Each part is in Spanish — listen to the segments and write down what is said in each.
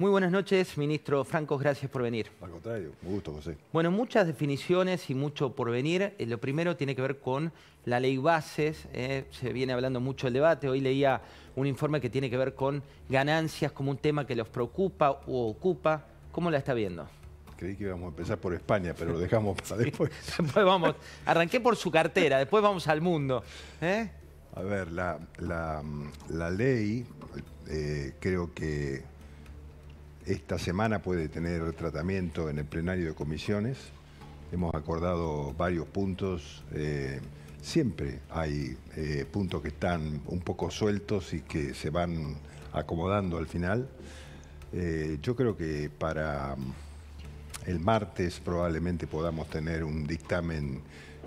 Muy buenas noches, ministro Francos, gracias por venir. Al contrario, un gusto, José. Bueno, muchas definiciones y mucho por venir. Eh, lo primero tiene que ver con la ley bases, eh, se viene hablando mucho el debate. Hoy leía un informe que tiene que ver con ganancias como un tema que los preocupa o ocupa. ¿Cómo la está viendo? Creí que íbamos a empezar por España, pero lo dejamos para después. después vamos, arranqué por su cartera, después vamos al mundo. ¿eh? A ver, la, ley creo que esta semana puede tener tratamiento en el plenario de comisiones. Hemos acordado varios puntos. Eh, siempre hay eh, puntos que están un poco sueltos y que se van acomodando al final. Eh, yo creo que para mm, el martes probablemente podamos tener un dictamen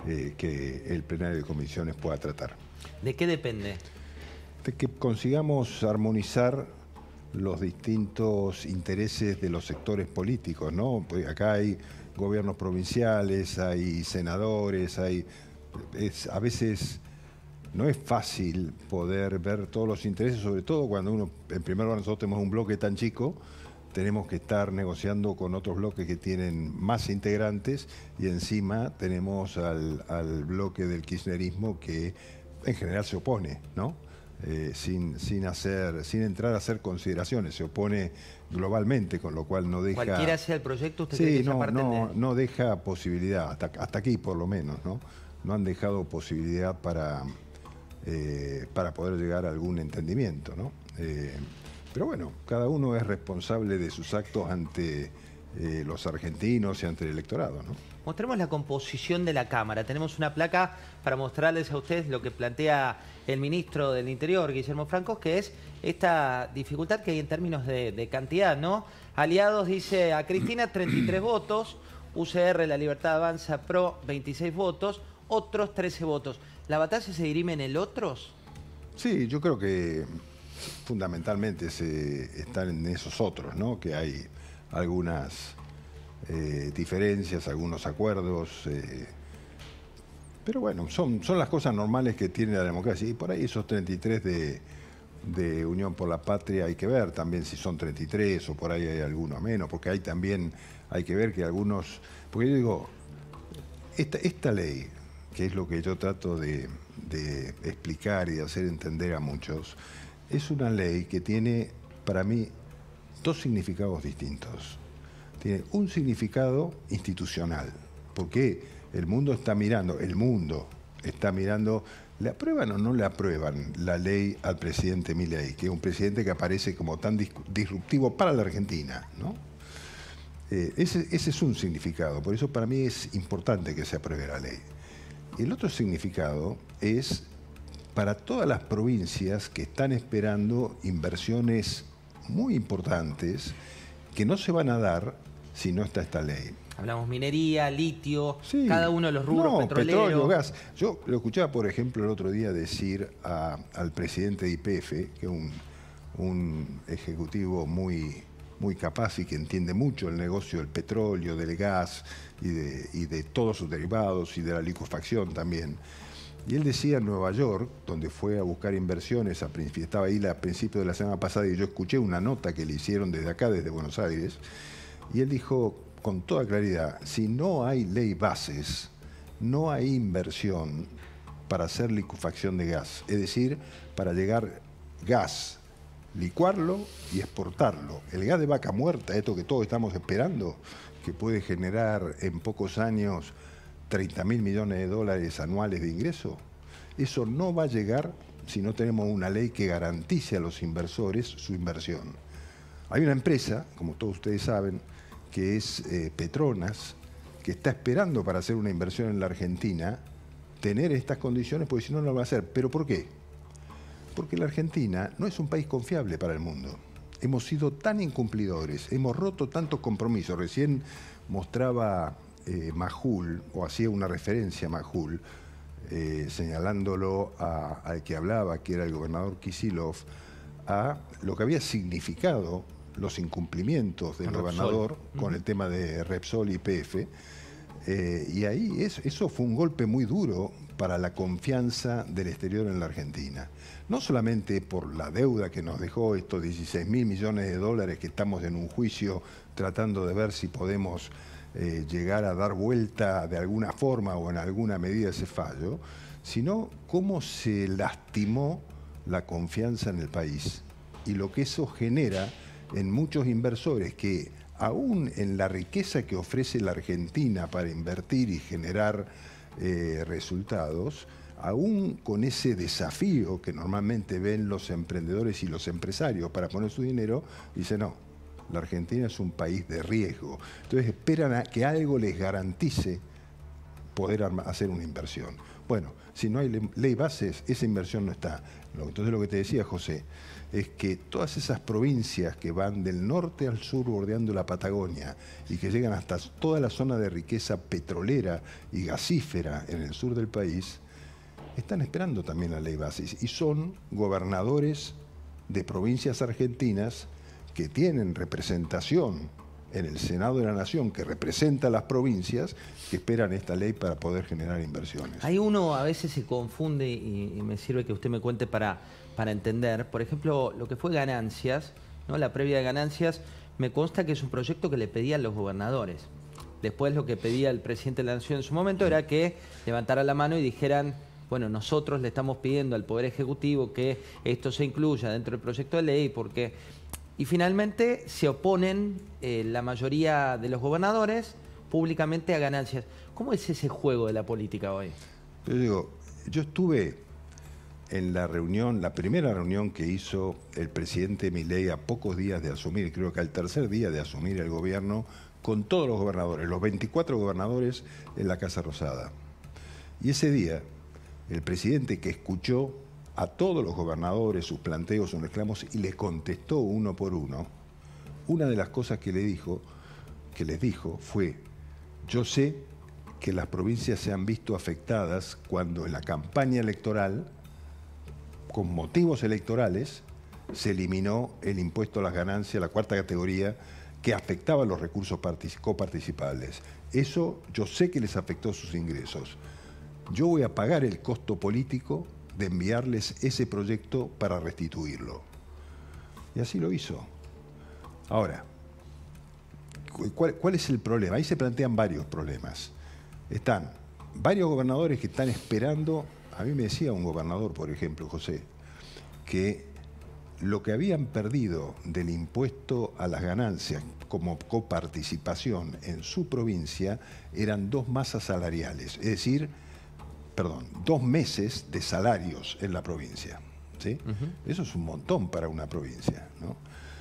que el plenario de comisiones pueda tratar. ¿De qué depende? De que consigamos armonizar los distintos intereses de los sectores políticos, ¿no? Pues acá hay gobiernos provinciales, hay senadores, hay... a veces no es fácil poder ver todos los intereses, sobre todo cuando uno, en primer lugar nosotros tenemos un bloque tan chico, tenemos que estar negociando con otros bloques que tienen más integrantes y encima tenemos al, al bloque del kirchnerismo que en general se opone, ¿no? Eh, sin, sin, hacer, sin entrar a hacer consideraciones, se opone globalmente, con lo cual no deja... Cualquiera sea el proyecto, usted sí, no, no, no deja posibilidad, hasta, hasta, aquí por lo menos, ¿no? No han dejado posibilidad para, eh, para poder llegar a algún entendimiento, ¿no? Eh, pero bueno, cada uno es responsable de sus actos ante eh, los argentinos y ante el electorado. ¿no? Mostremos la composición de la Cámara. Tenemos una placa para mostrarles a ustedes lo que plantea el ministro del Interior, Guillermo Franco, que es esta dificultad que hay en términos de, cantidad. ¿no? Aliados dice a Cristina 33 votos, UCR, La Libertad Avanza, PRO 26 votos, otros 13 votos. ¿La batalla se dirime en el otros? Sí, yo creo que fundamentalmente se están en esos otros, ¿no? Que hay algunas eh, diferencias, algunos acuerdos. Eh, pero bueno, son, son las cosas normales que tiene la democracia. Y por ahí esos 33 de, de Unión por la Patria hay que ver también si son 33 o por ahí hay algunos menos, porque hay también, hay que ver que algunos... Porque yo digo, esta, esta ley, que es lo que yo trato de, de explicar y de hacer entender a muchos, es una ley que tiene, para mí, dos significados distintos. Tiene un significado institucional, porque el mundo está mirando, el mundo está mirando, ¿le aprueban o no le aprueban la ley al presidente Milei, que es un presidente que aparece como tan disruptivo para la Argentina? ¿no? Eh, ese, ese es un significado, por eso para mí es importante que se apruebe la ley. El otro significado es para todas las provincias que están esperando inversiones muy importantes que no se van a dar si no está esta ley. Hablamos minería, litio, cada uno de los rubros, no, petróleo, gas. Yo lo escuchaba, por ejemplo, el otro día decir al presidente de IPF, que es un, ejecutivo muy, muy capaz y que entiende mucho el negocio del petróleo, del gas y de, y de todos sus derivados y de la liquefacción también. Y él decía en Nueva York, donde fue a buscar inversiones, a, estaba ahí a principios de la semana pasada y yo escuché una nota que le hicieron desde acá, desde Buenos Aires, y él dijo con toda claridad, si no hay ley bases, no hay inversión para hacer liquefacción de gas, es decir, para llegar gas, licuarlo y exportarlo. El gas de vaca muerta, esto que todos estamos esperando, que puede generar en pocos años 30 mil millones de dólares anuales de ingreso, eso no va a llegar si no tenemos una ley que garantice a los inversores su inversión. Hay una empresa, como todos ustedes saben, que es eh, Petronas, que está esperando para hacer una inversión en la Argentina, tener estas condiciones, porque si no, no lo va a hacer. ¿Pero por qué? Porque la Argentina no es un país confiable para el mundo. Hemos sido tan incumplidores, hemos roto tantos compromisos. Recién mostraba eh, Majul, o hacía una referencia a Majul, eh, señalándolo al que hablaba, que era el gobernador Kisilov, a lo que había significado los incumplimientos del gobernador con el tema de Repsol y PF, Eh, y ahí eso fue un golpe muy duro para la confianza del exterior en la Argentina. No solamente por la deuda que nos dejó estos 16 mil millones de dólares que estamos en un juicio tratando de ver si podemos eh, llegar a dar vuelta de alguna forma o en alguna medida ese fallo, sino cómo se lastimó la confianza en el país y lo que eso genera en muchos inversores que aún en la riqueza que ofrece la Argentina para invertir y generar eh, resultados, aún con ese desafío que normalmente ven los emprendedores y los empresarios para poner su dinero, dice no, la Argentina es un país de riesgo. Entonces esperan a que algo les garantice poder hacer una inversión. Bueno, si no hay ley bases, esa inversión no está. Entonces lo que te decía José, es que todas esas provincias que van del norte al sur bordeando la Patagonia y que llegan hasta toda la zona de riqueza petrolera y gasífera en el sur del país, están esperando también la ley bases y son gobernadores de provincias argentinas que tienen representación en el Senado de la Nación, que representa a las provincias, que esperan esta ley para poder generar inversiones. Hay uno, a veces se confunde y, me sirve que usted me cuente para, para entender. Por ejemplo, lo que fue ganancias, ¿no? la previa de ganancias, me consta que es un proyecto que le pedían los gobernadores. Después lo que pedía el presidente de la Nación en su momento era que levantara la mano y dijeran, bueno, nosotros le estamos pidiendo al Poder Ejecutivo que esto se incluya dentro del proyecto de ley porque y finalmente se oponen eh, la mayoría de los gobernadores públicamente a ganancias. ¿Cómo es ese juego de la política hoy? Yo digo, yo estuve en la reunión, la primera reunión que hizo el presidente Milei a pocos días de asumir, creo que al tercer día de asumir el gobierno, con todos los gobernadores, los 24 gobernadores en la Casa Rosada. Y ese día, el presidente que escuchó a todos los gobernadores sus planteos, sus reclamos y les contestó uno por uno, una de las cosas que le dijo, que les dijo, fue: Yo sé que las provincias se han visto afectadas cuando en la campaña electoral, con motivos electorales, se eliminó el impuesto a las ganancias, la cuarta categoría, que afectaba los recursos coparticipables. Eso yo sé que les afectó sus ingresos. Yo voy a pagar el costo político de enviarles ese proyecto para restituirlo. Y así lo hizo. Ahora, ¿cuál, es el problema? Ahí se plantean varios problemas. Están varios gobernadores que están esperando, a mí me decía un gobernador, por ejemplo, José, que lo que habían perdido del impuesto a las ganancias como coparticipación en su provincia eran dos masas salariales, es decir, perdón, dos meses de salarios en la provincia. ¿sí? Eso es un montón para una provincia.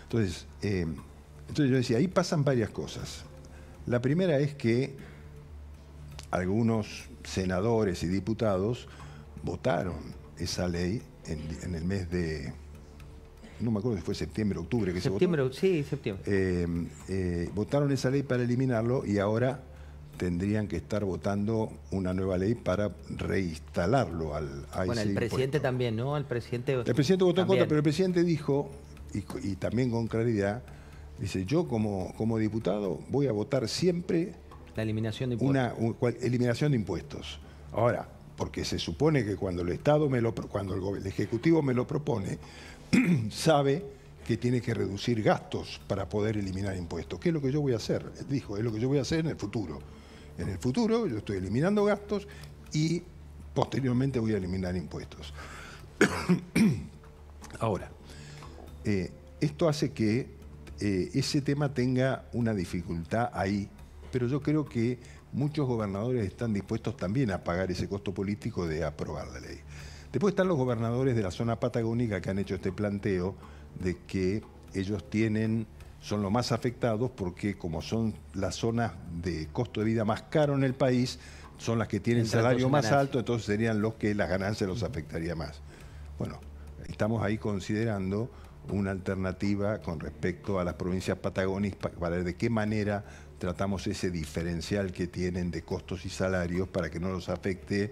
Entonces, eh, entonces yo decía, ahí pasan varias cosas. La primera es que algunos senadores y diputados votaron esa ley en, el mes de, no me acuerdo si fue septiembre, octubre que septiembre, se votó. Sí, septiembre. Eh, eh, votaron esa ley para eliminarlo y ahora tendrían que estar votando una nueva ley para reinstalarlo al Bueno, el presidente también, ¿no? El presidente, el presidente votó en contra, pero el presidente dijo, y, también con claridad, dice, yo como, como diputado voy a votar siempre... La eliminación de impuestos. Una eliminación de impuestos. Ahora, porque se supone que cuando el Estado me lo, cuando el, el Ejecutivo me lo propone, sabe que tiene que reducir gastos para poder eliminar impuestos. ¿Qué es lo que yo voy a hacer? Dijo, es lo que yo voy a hacer en el futuro. En el futuro yo estoy eliminando gastos y posteriormente voy a eliminar impuestos. Ahora, eh, esto hace que eh, ese tema tenga una dificultad ahí, pero yo creo que muchos gobernadores están dispuestos también a pagar ese costo político de aprobar la ley. Después están los gobernadores de la zona patagónica que han hecho este planteo de que ellos tienen son los más afectados porque como son las zonas de costo de vida más caro en el país, son las que tienen salario más alto, entonces serían los que las ganancias los afectaría más. Bueno, estamos ahí considerando una alternativa con respecto a las provincias patagónicas para ver de qué manera tratamos ese diferencial que tienen de costos y salarios para que no los afecte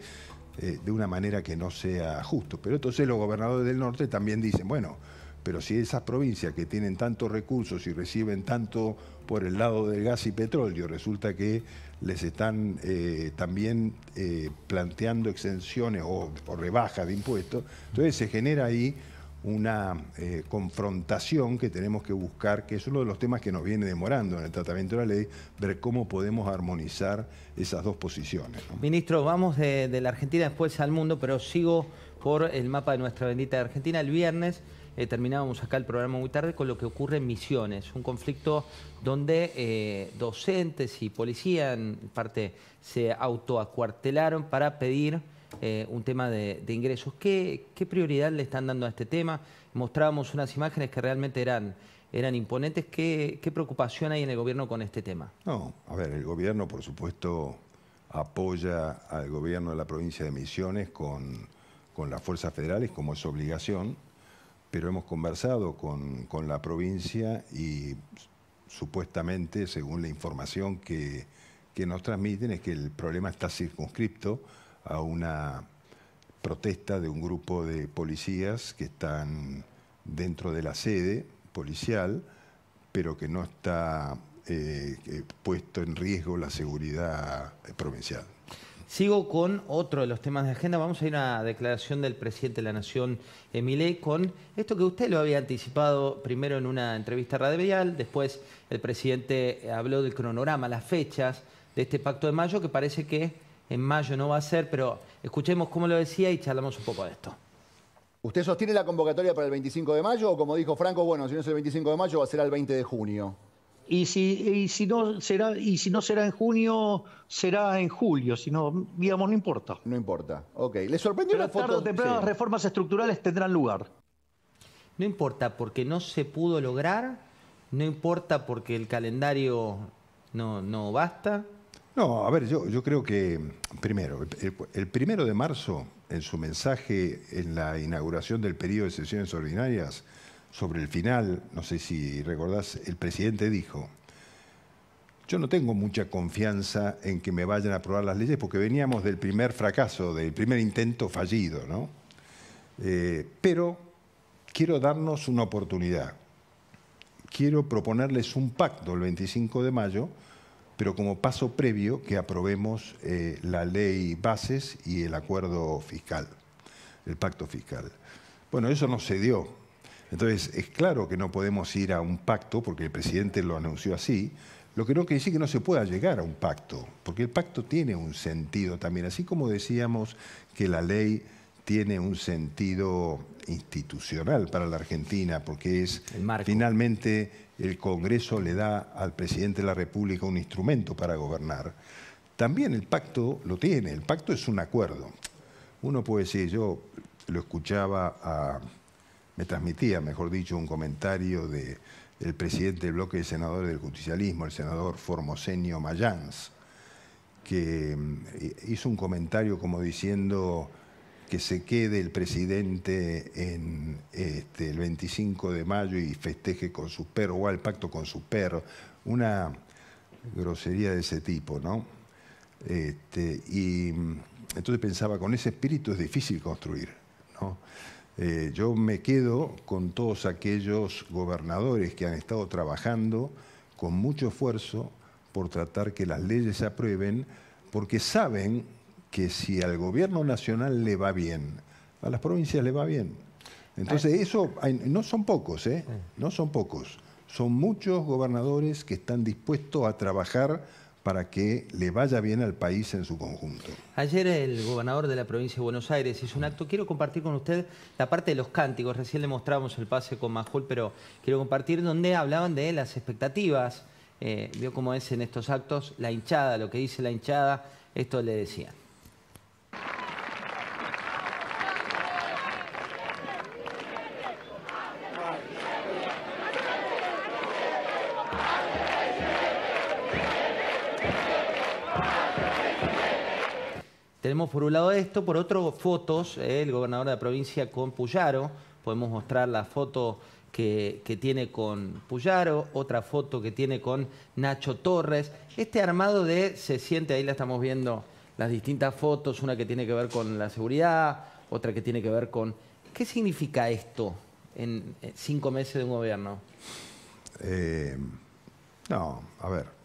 eh, de una manera que no sea justo. Pero entonces los gobernadores del norte también dicen, bueno, Pero si esas provincias que tienen tantos recursos y reciben tanto por el lado del gas y petróleo, resulta que les están eh, también eh, planteando exenciones o, rebajas de impuestos, entonces se genera ahí una eh, confrontación que tenemos que buscar, que es uno de los temas que nos viene demorando en el tratamiento de la ley, ver cómo podemos armonizar esas dos posiciones. Ministro, vamos de, la Argentina después al mundo, pero sigo por el mapa de nuestra bendita Argentina. El viernes eh, terminábamos acá el programa muy tarde con lo que ocurre en Misiones, un conflicto donde eh, docentes y policía en parte se autoacuartelaron para pedir eh, un tema de, ingresos. ¿Qué, prioridad le están dando a este tema? Mostrábamos unas imágenes que realmente eran, eran imponentes. ¿Qué, preocupación hay en el gobierno con este tema? No, a ver, el gobierno por supuesto apoya al gobierno de la provincia de Misiones con, las fuerzas federales como es obligación, pero hemos conversado con, con la provincia y supuestamente, según la información que, que nos transmiten, es que el problema está circunscripto a una protesta de un grupo de policías que están dentro de la sede policial, pero que no está eh, puesto en riesgo la seguridad provincial. Sigo con otro de los temas de agenda. Vamos a ir a una declaración del presidente de la Nación, Emilé, con esto que usted lo había anticipado primero en una entrevista radial, después el presidente habló del cronograma, las fechas de este pacto de mayo, que parece que en mayo no va a ser, pero escuchemos cómo lo decía y charlamos un poco de esto. ¿Usted sostiene la convocatoria para el 25 de mayo o como dijo Franco, bueno, si no es el 25 de mayo va a ser el 20 de junio? Y si, si no será y si no será en junio será en julio, si no digamos no importa. No importa. Ok. ¿Le sorprendió la foto? Tarde o temprano las reformas estructurales tendrán lugar. No importa porque no se pudo lograr, no importa porque el calendario no, no basta. No, a ver, yo, yo creo que, primero, el, primero de marzo, en su mensaje en la inauguración del periodo de sesiones ordinarias, sobre el final, no sé si recordás, el presidente dijo, yo no tengo mucha confianza en que me vayan a aprobar las leyes porque veníamos del primer fracaso, del primer intento fallido, ¿no? Eh, pero quiero darnos una oportunidad. Quiero proponerles un pacto el 25 de mayo pero como paso previo que aprobemos eh, la ley bases y el acuerdo fiscal, el pacto fiscal. Bueno, eso no se dio. Entonces, es claro que no podemos ir a un pacto, porque el presidente lo anunció así, lo que no quiere decir que no se pueda llegar a un pacto, porque el pacto tiene un sentido también, así como decíamos que la ley tiene un sentido institucional para la Argentina, porque es finalmente el Congreso le da al presidente de la República un instrumento para gobernar. También el pacto lo tiene, el pacto es un acuerdo. Uno puede decir, yo lo escuchaba, me transmitía, mejor dicho, un comentario del presidente del bloque de senadores del justicialismo, el senador Formosenio Mayans, que mm, hizo un comentario como diciendo, que se quede el presidente en este, el 25 de mayo y festeje con su perro, o al pacto con su perro, una grosería de ese tipo, ¿no? Este, y entonces pensaba, con ese espíritu es difícil construir, ¿no? Eh, yo me quedo con todos aquellos gobernadores que han estado trabajando con mucho esfuerzo por tratar que las leyes se aprueben, porque saben que si al gobierno nacional le va bien, a las provincias le va bien. Entonces eso no son pocos, ¿eh? No son pocos. Son muchos gobernadores que están dispuestos a trabajar para que le vaya bien al país en su conjunto. Ayer el gobernador de la provincia de Buenos Aires hizo un acto. Quiero compartir con usted la parte de los cánticos. Recién le mostramos el pase con Majul, pero quiero compartir donde hablaban de las expectativas. Eh, vio cómo es en estos actos la hinchada, lo que dice la hinchada. Esto le decían. Tenemos por un lado esto, por otro fotos, eh, el gobernador de la provincia con Puyaro, podemos mostrar la foto que, tiene con Puyaro, otra foto que tiene con Nacho Torres. Este armado de, se siente, ahí la estamos viendo, las distintas fotos, una que tiene que ver con la seguridad, otra que tiene que ver con... ¿Qué significa esto en cinco meses de un gobierno? Eh, no, a ver.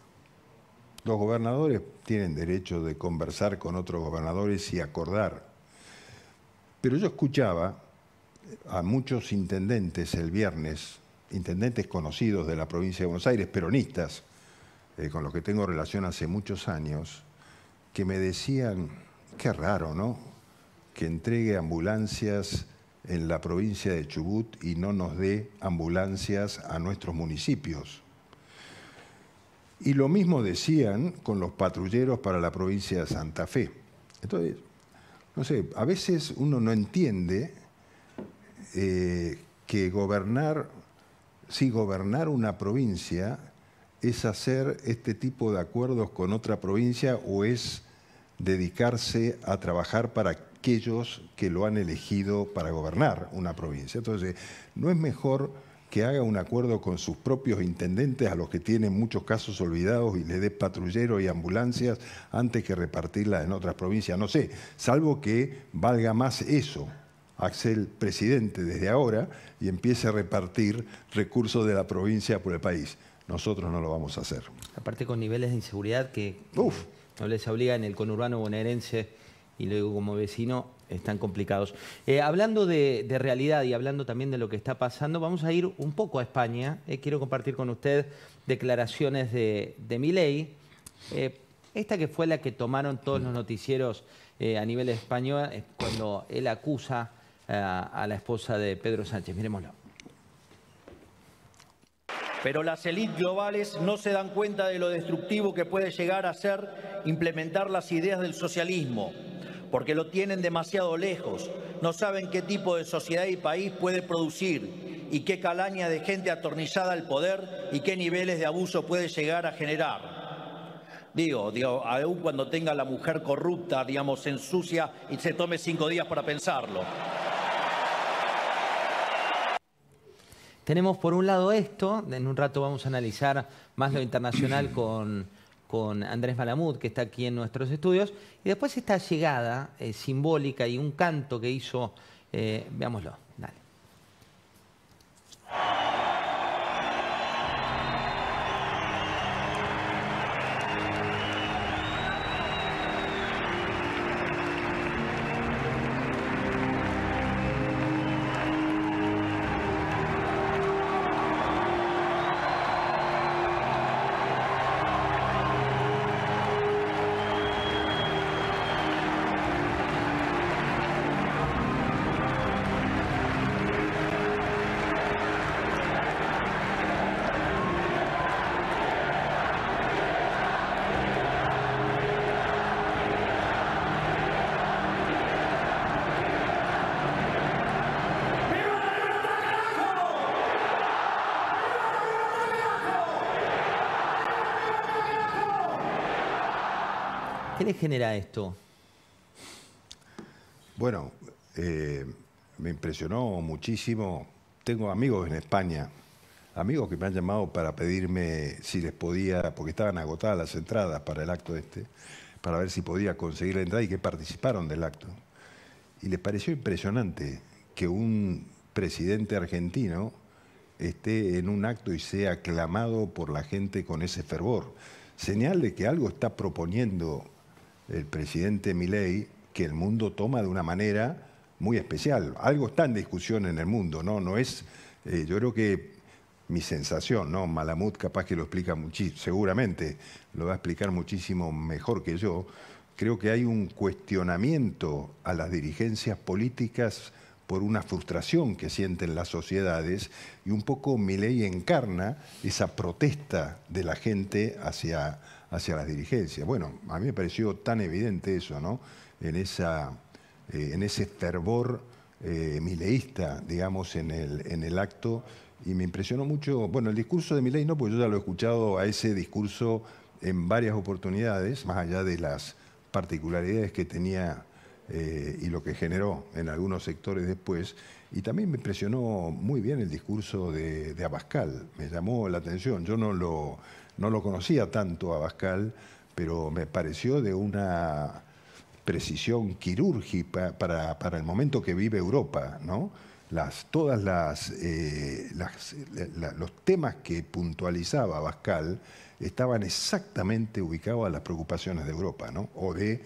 Los gobernadores tienen derecho de conversar con otros gobernadores y acordar. Pero yo escuchaba a muchos intendentes el viernes, intendentes conocidos de la provincia de Buenos Aires, peronistas, eh, con los que tengo relación hace muchos años, que me decían, qué raro, ¿no? Que entregue ambulancias en la provincia de Chubut y no nos dé ambulancias a nuestros municipios. Y lo mismo decían con los patrulleros para la provincia de Santa Fe. Entonces, no sé, a veces uno no entiende eh, que gobernar, si gobernar una provincia es hacer este tipo de acuerdos con otra provincia o es dedicarse a trabajar para aquellos que lo han elegido para gobernar una provincia. Entonces, ¿no es mejor que haga un acuerdo con sus propios intendentes, a los que tienen muchos casos olvidados, y le dé patrulleros y ambulancias antes que repartirlas en otras provincias? No sé, salvo que valga más eso, Axel presidente desde ahora, y empiece a repartir recursos de la provincia por el país. Nosotros no lo vamos a hacer. Aparte con niveles de inseguridad que no les obliga en el conurbano bonaerense y luego como vecino están complicados. Eh, hablando de, realidad y hablando también de lo que está pasando, vamos a ir un poco a España. Eh, quiero compartir con usted declaraciones de, de Milei. Eh, esta que fue la que tomaron todos los noticieros a nivel español cuando él acusa a la esposa de Pedro Sánchez. Miremoslo. Pero las élites globales no se dan cuenta de lo destructivo que puede llegar a ser implementar las ideas del socialismo, porque lo tienen demasiado lejos, no saben qué tipo de sociedad y país puede producir y qué calaña de gente atornillada al poder y qué niveles de abuso puede llegar a generar. Digo, digo, aún cuando tenga la mujer corrupta, digamos, ensucia y se tome cinco días para pensarlo. Tenemos por un lado esto, en un rato vamos a analizar más lo internacional con, con Andrés Malamud, que está aquí en nuestros estudios, y después esta llegada eh, simbólica y un canto que hizo, eh, veámoslo. ¿Qué le genera esto? Bueno, eh, me impresionó muchísimo. Tengo amigos en España, amigos que me han llamado para pedirme si les podía, porque estaban agotadas las entradas para el acto este, para ver si podía conseguir la entrada y que participaron del acto. Y les pareció impresionante que un presidente argentino esté en un acto y sea aclamado por la gente con ese fervor. Señal de que algo está proponiendo el presidente Milei que el mundo toma de una manera muy especial. Algo está en discusión en el mundo, ¿no? No es, eh, yo creo que mi sensación, ¿no? Malamud capaz que lo explica muchísimo, seguramente lo va a explicar muchísimo mejor que yo. Creo que hay un cuestionamiento a las dirigencias políticas por una frustración que sienten las sociedades y un poco Milei encarna esa protesta de la gente hacia hacia las dirigencias. Bueno, a mí me pareció tan evidente eso, ¿no? En, esa, eh, en ese fervor eh, mileísta, digamos, en el, en el acto, y me impresionó mucho, bueno, el discurso de Milei no, porque yo ya lo he escuchado a ese discurso en varias oportunidades, más allá de las particularidades que tenía eh, y lo que generó en algunos sectores después. Y también me impresionó muy bien el discurso de, de Abascal, me llamó la atención. Yo no lo, no lo conocía tanto a Bascal, pero me pareció de una precisión quirúrgica para, el momento que vive Europa, ¿no? las, todas las, eh, los temas que puntualizaba Bascal estaban exactamente ubicados a las preocupaciones de Europa, ¿no? O de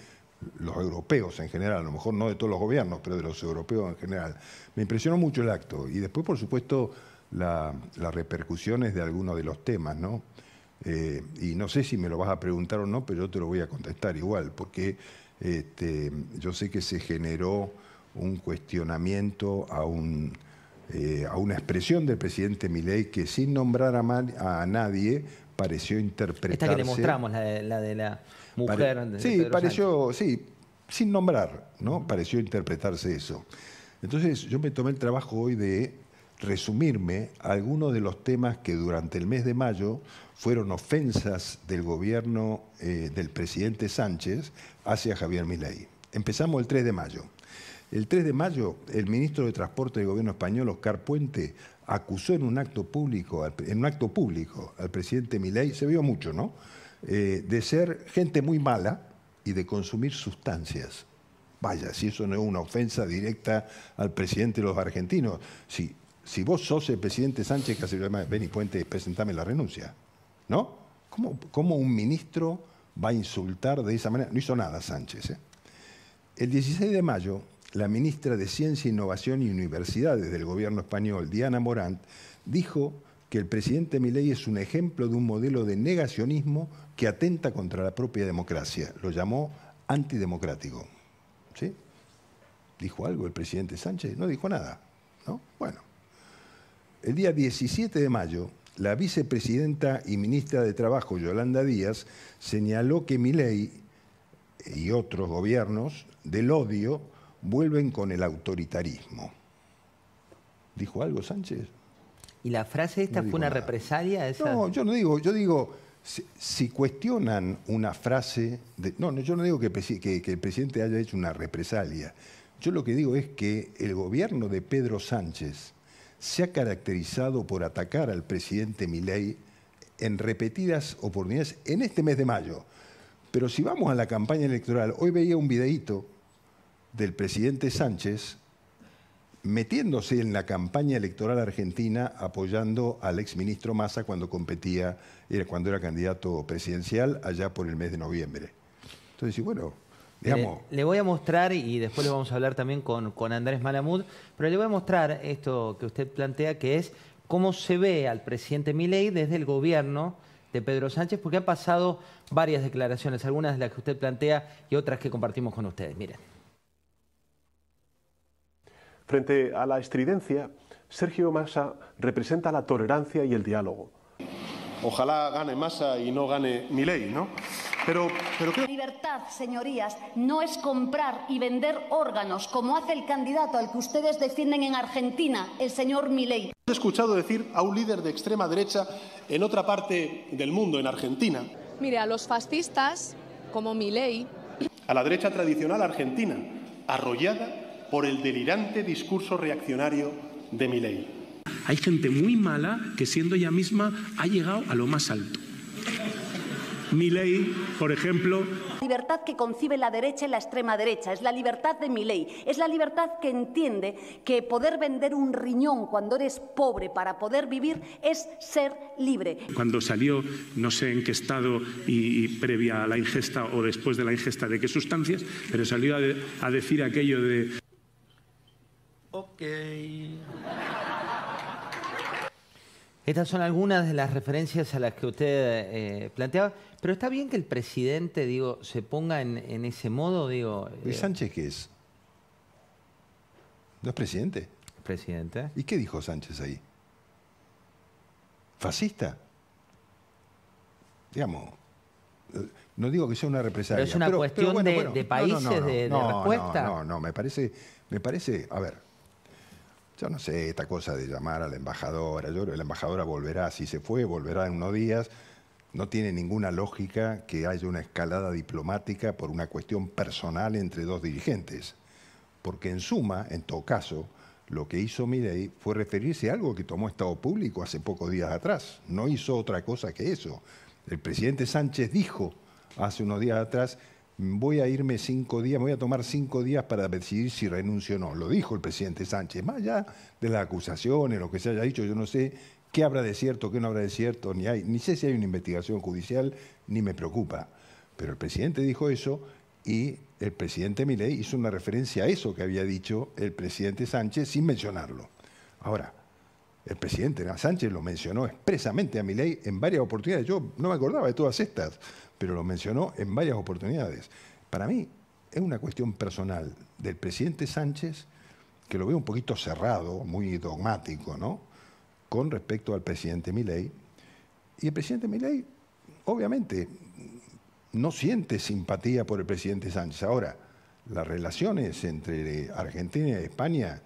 los europeos en general, a lo mejor no de todos los gobiernos, pero de los europeos en general. Me impresionó mucho el acto. Y después, por supuesto, la- las repercusiones de algunos de los temas, ¿no? Eh, y no sé si me lo vas a preguntar o no, pero yo te lo voy a contestar igual, porque este, yo sé que se generó un cuestionamiento a, un, eh, a una expresión del presidente Milei que sin nombrar a, nadie pareció interpretarse... Esta que le mostramos, la de la, de la mujer. Pare- de sí, Pedro pareció, sí, sin nombrar, ¿no? Pareció interpretarse eso. Entonces, yo me tomé el trabajo hoy de resumirme algunos de los temas que durante el mes de mayo fueron ofensas del gobierno eh, del presidente Sánchez hacia Javier Milei. Empezamos el 3 de mayo. El 3 de mayo, el ministro de Transporte del gobierno español, Oscar Puente, acusó en un acto público, en un acto público al presidente Milei, se vio mucho, ¿no? Eh, de ser gente muy mala y de consumir sustancias. Vaya, si eso no es una ofensa directa al presidente de los argentinos. Si, si vos sos el presidente Sánchez, ven y Puente, presentame la renuncia. ¿No? ¿Cómo, cómo un ministro va a insultar de esa manera? No hizo nada Sánchez. ¿eh? El 16 de mayo, la ministra de Ciencia, Innovación y Universidades del gobierno español, Diana Morant, dijo que el presidente Milei es un ejemplo de un modelo de negacionismo que atenta contra la propia democracia. Lo llamó antidemocrático. ¿Sí? ¿Dijo algo el presidente Sánchez? No dijo nada. ¿no? Bueno. El día 17 de mayo, la vicepresidenta y ministra de Trabajo, Yolanda Díaz, señaló que Milei y otros gobiernos del odio vuelven con el autoritarismo. ¿Dijo algo Sánchez? ¿Y la frase esta No fue una nada. represalia? Esa? No, yo no digo, yo digo, si, si cuestionan una frase, de- no, no, yo no digo que, presi- que- que el presidente haya hecho una represalia. Yo lo que digo es que el gobierno de Pedro Sánchez se ha caracterizado por atacar al presidente Milei en repetidas oportunidades en este mes de mayo. Pero si vamos a la campaña electoral, hoy veía un videíto del presidente Sánchez metiéndose en la campaña electoral argentina apoyando al exministro Massa cuando competía, cuando era candidato presidencial allá por el mes de noviembre. Entonces, bueno, digamos, Le, le voy a mostrar, y después le vamos a hablar también con, con Andrés Malamud, pero le voy a mostrar esto que usted plantea, que es cómo se ve al presidente Milei desde el gobierno de Pedro Sánchez, porque han pasado varias declaraciones, algunas de las que usted plantea y otras que compartimos con ustedes. Miren. Frente a la estridencia, Sergio Massa representa la tolerancia y el diálogo. Ojalá gane Massa y no gane Milei, ¿no? Pero, pero creo La libertad, señorías, no es comprar y vender órganos como hace el candidato al que ustedes defienden en Argentina, el señor Milei. He escuchado decir a un líder de extrema derecha en otra parte del mundo, en Argentina, Mire, a los fascistas, como Milei, a la derecha tradicional argentina, arrollada por el delirante discurso reaccionario de Milei. Hay gente muy mala que siendo ella misma ha llegado a lo más alto. Milei, por ejemplo, La libertad que concibe la derecha y la extrema derecha es la libertad de Milei. Es la libertad que entiende que poder vender un riñón cuando eres pobre para poder vivir es ser libre. cuando salió, no sé en qué estado y, y previa a la ingesta o después de la ingesta de qué sustancias, pero salió a, de- a decir aquello de Ok. Estas son algunas de las referencias a las que usted eh, planteaba, pero está bien que el presidente, digo, se ponga en, en ese modo, digo, ¿y eh, Sánchez qué es? ¿No es presidente? presidente. ¿Y qué dijo Sánchez ahí? ¿Fascista? Digamos, eh, no digo que sea una represalia. Pero es una cuestión de- de países, de- de respuesta. No, no, no, me parece, me parece, a ver, yo no sé, esta cosa de llamar a la embajadora, yo creo que la embajadora volverá, si se fue, volverá en unos días. No tiene ninguna lógica que haya una escalada diplomática por una cuestión personal entre dos dirigentes. Porque en suma, en todo caso, lo que hizo Milei fue referirse a algo que tomó Estado Público hace pocos días atrás. No hizo otra cosa que eso. El presidente Sánchez dijo hace unos días atrás voy a irme cinco días, me voy a tomar cinco días para decidir si renuncio o no. Lo dijo el presidente Sánchez, más allá de las acusaciones, lo que se haya dicho, yo no sé qué habrá de cierto, qué no habrá de cierto, ni, hay, ni sé si hay una investigación judicial, ni me preocupa. Pero el presidente dijo eso y el presidente Milei hizo una referencia a eso que había dicho el presidente Sánchez sin mencionarlo. Ahora, el presidente Sánchez lo mencionó expresamente a Milei en varias oportunidades. Yo no me acordaba de todas estas, pero lo mencionó en varias oportunidades. Para mí es una cuestión personal del presidente Sánchez que lo veo un poquito cerrado, muy dogmático, ¿no? Con respecto al presidente Milei. Y el presidente Milei, obviamente, no siente simpatía por el presidente Sánchez. Ahora, las relaciones entre Argentina y España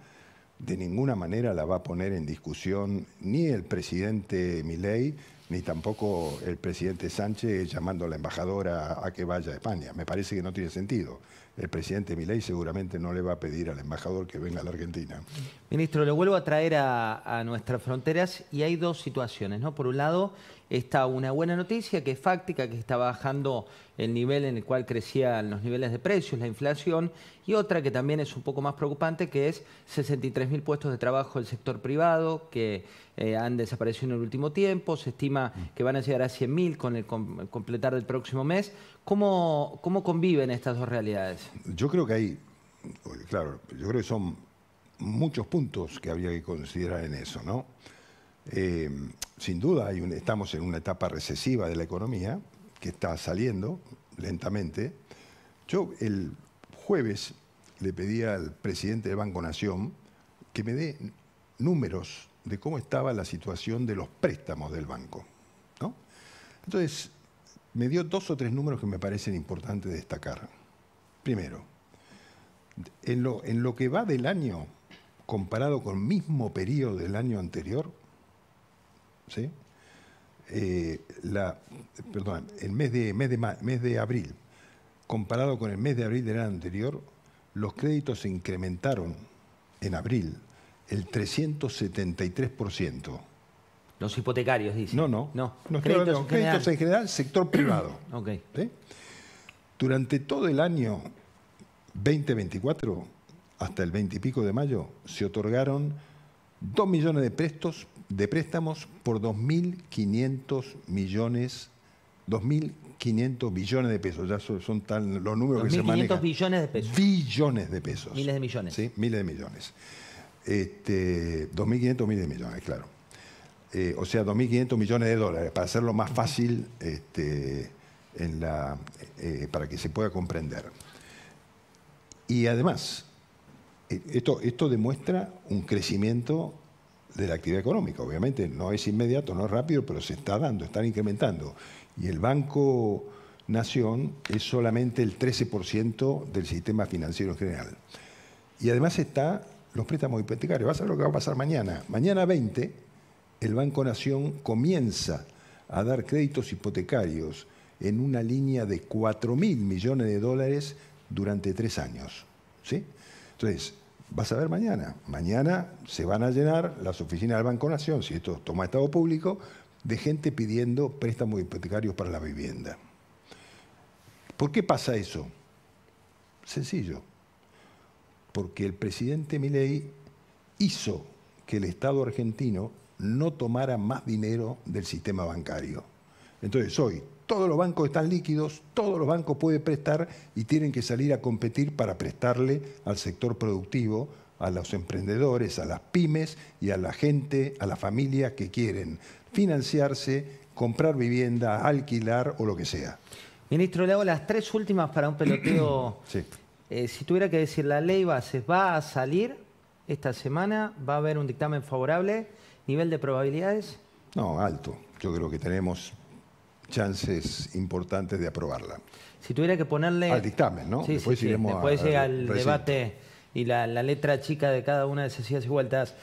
de ninguna manera la va a poner en discusión ni el presidente Milei ni tampoco el presidente Sánchez llamando a la embajadora a que vaya a España. Me parece que no tiene sentido. El presidente Milei seguramente no le va a pedir al embajador que venga a la Argentina. Ministro, le vuelvo a traer a, a nuestras fronteras y hay dos situaciones, ¿no? Por un lado, está una buena noticia que es fáctica, que está bajando el nivel en el cual crecían los niveles de precios, la inflación, y otra que también es un poco más preocupante, que es 63.000 puestos de trabajo del sector privado que eh, han desaparecido en el último tiempo, se estima que van a llegar a 100.000 con el completar del próximo mes. ¿Cómo, ¿Cómo conviven estas dos realidades? Yo creo que hay, claro, yo creo que son muchos puntos que habría que considerar en eso, ¿no? Eh, sin duda estamos en una etapa recesiva de la economía que está saliendo lentamente. Yo el jueves le pedí al presidente del Banco Nación que me dé números de cómo estaba la situación de los préstamos del banco. ¿no? Entonces, me dio dos o tres números que me parecen importantes destacar. Primero, en lo, en lo que va del año, comparado con el mismo periodo del año anterior, ¿sí? Eh, la, perdón, el mes de, mes, de, mes de abril, comparado con el mes de abril del año anterior, los créditos se incrementaron en abril el 373%. Los hipotecarios, dice. No, no. No, créditos, créditos, en general, sector privado. okay. Durante todo el año 2024, hasta el 20 y pico de mayo, se otorgaron 2 millones de prestos de préstamos por 2.500 millones, 2.500 billones de pesos. Ya son, son tal, los números que se manejan. 2.500 billones de pesos. Billones de pesos. Miles de millones. Sí, miles de millones. Este, 2.500 miles de millones, claro. Eh, o sea, 2.500 millones de dólares, para hacerlo más fácil este, en la, eh, para que se pueda comprender. Y además, eh, esto, esto demuestra un crecimiento de la actividad económica. Obviamente no es inmediato, no es rápido, pero se está dando, están incrementando. Y el Banco Nación es solamente el 13% del sistema financiero en general. Y además está los préstamos hipotecarios. Va a ser lo que va a pasar mañana. Mañana 20, el Banco Nación comienza a dar créditos hipotecarios en una línea de 4 mil millones de dólares durante tres años. ¿sí? Entonces, Vas a ver mañana. Mañana se van a llenar las oficinas del Banco Nación, si esto toma estado público, de gente pidiendo préstamos hipotecarios para la vivienda. ¿Por qué pasa eso? Sencillo. Porque el presidente Milei hizo que el Estado argentino no tomara más dinero del sistema bancario. Entonces hoy todos los bancos están líquidos, todos los bancos pueden prestar y tienen que salir a competir para prestarle al sector productivo, a los emprendedores, a las pymes y a la gente, a la familia que quieren financiarse, comprar vivienda, alquilar o lo que sea. Ministro, le hago las tres últimas para un peloteo. sí. Eh, si tuviera que decir, la ley base va a salir esta semana, va a haber un dictamen favorable, nivel de probabilidades. No, alto. Yo creo que tenemos chances importantes de aprobarla. Si tuviera que ponerle... Al dictamen, ¿no? Sí, después iremos Después llega el debate y la, letra chica de cada una de esas idas y vueltas.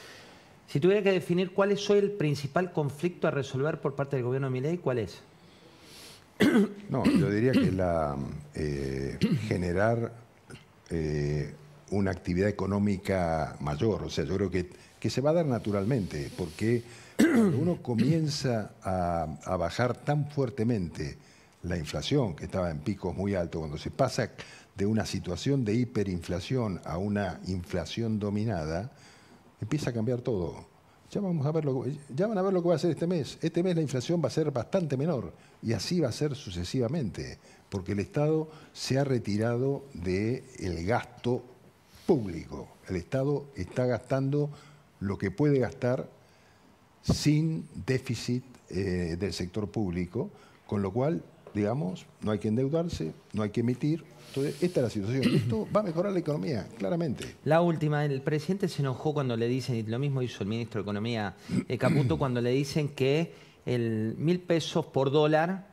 Si tuviera que definir cuál es hoy el principal conflicto a resolver por parte del gobierno de Milei, ¿cuál es? No, yo diría que la eh, generar eh, una actividad económica mayor. O sea, yo creo que, que se va a dar naturalmente, porque cuando uno comienza a, bajar tan fuertemente la inflación, que estaba en picos muy altos, cuando se pasa de una situación de hiperinflación a una inflación dominada, empieza a cambiar todo. Ya, vamos a ver lo, ya van a ver lo que va a hacer este mes. Este mes la inflación va a ser bastante menor y así va a ser sucesivamente, porque el Estado se ha retirado del gasto público. El Estado está gastando lo que puede gastar sin déficit eh, del sector público, con lo cual, digamos, no hay que endeudarse, no hay que emitir. Entonces, esta es la situación. Esto va a mejorar la economía, claramente. La última, el presidente se enojó cuando le dicen, y lo mismo hizo el ministro de Economía eh, Caputo, cuando le dicen que el mil pesos por dólar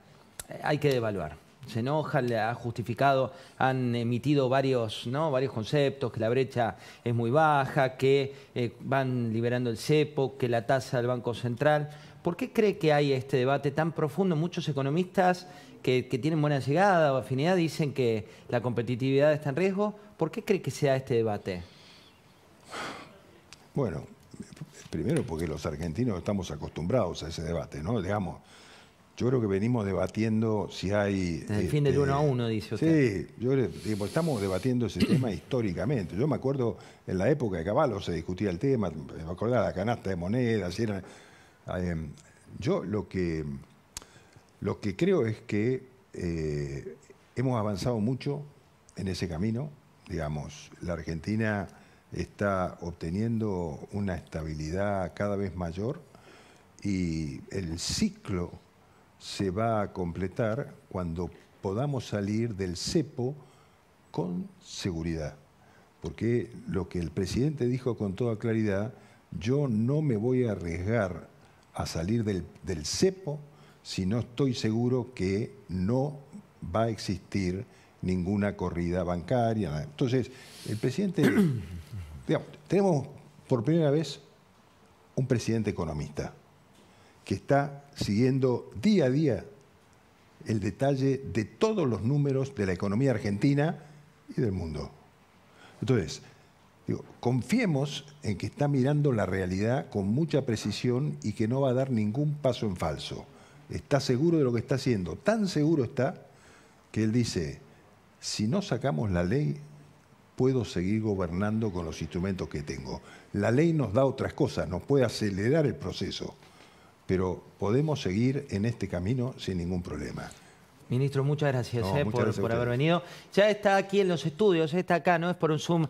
eh, hay que devaluar se enoja, le ha justificado, han emitido varios, varios conceptos, que la brecha es muy baja, que eh, van liberando el cepo, que la tasa del Banco Central. ¿Por qué cree que hay este debate tan profundo? Muchos economistas que, tienen buena llegada o afinidad dicen que la competitividad está en riesgo. ¿Por qué cree que sea este debate? Bueno, primero porque los argentinos estamos acostumbrados a ese debate, ¿no? Digamos, yo creo que venimos debatiendo si hay... el fin del uno a uno, dice usted. Sí, yo estamos debatiendo ese tema históricamente. Yo me acuerdo en la época de Caballo se discutía el tema, me de la canasta de monedas. Era, eh, yo lo que, lo que creo es que eh, hemos avanzado mucho en ese camino. Digamos, la Argentina está obteniendo una estabilidad cada vez mayor y el ciclo se va a completar cuando podamos salir del cepo con seguridad. Porque lo que el presidente dijo con toda claridad, yo no me voy a arriesgar a salir del, cepo si no estoy seguro que no va a existir ninguna corrida bancaria. Entonces, el presidente, digamos, tenemos por primera vez un presidente economista que está siguiendo día a día el detalle de todos los números de la economía argentina y del mundo. Entonces, confiemos en que está mirando la realidad con mucha precisión y que no va a dar ningún paso en falso. Está seguro de lo que está haciendo. Tan seguro está que él dice, si no sacamos la ley, puedo seguir gobernando con los instrumentos que tengo. La ley nos da otras cosas, nos puede acelerar el proceso pero podemos seguir en este camino sin ningún problema. Ministro, muchas gracias, eh, por, haber venido. Ya está aquí en los estudios, está acá, no es por un Zoom